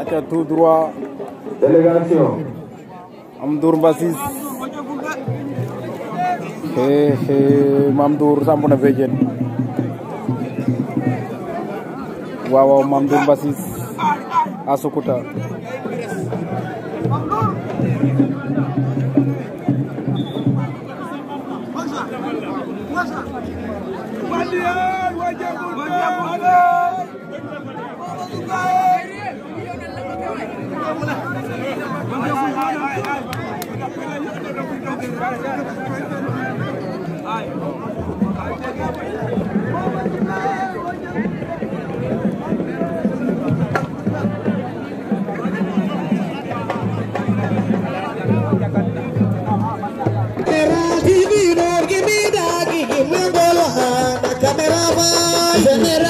aca tout droit délégation Amdour Mbasis e Mame Ndour samb na fe jen waaw waaw Mame Ndour Mbasis a Sukuta Give me that, give me the hand, come around,